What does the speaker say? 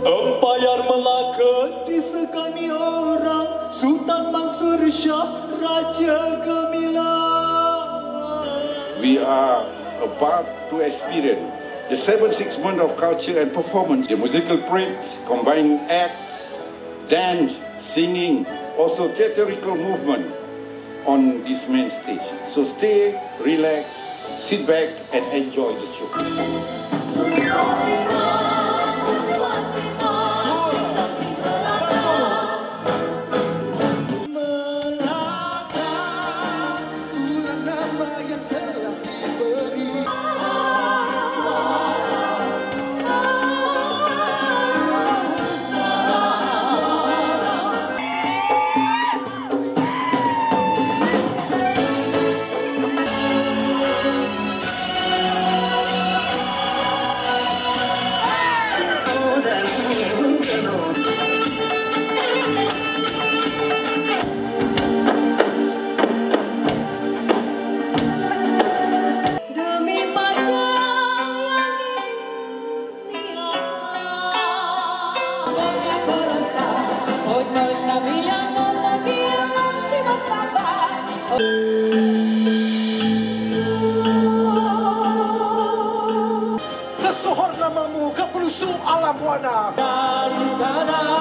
Empayar Melaka orang Sultan Mansur Shah Raja Gemilang we are about to experience the seven six months of culture and performance, the musical parade, combining acts, dance, singing, also theatrical movement on this main stage. So stay, relax, sit back and enjoy the show. Tersohor namamu ke alam wana Dari tanah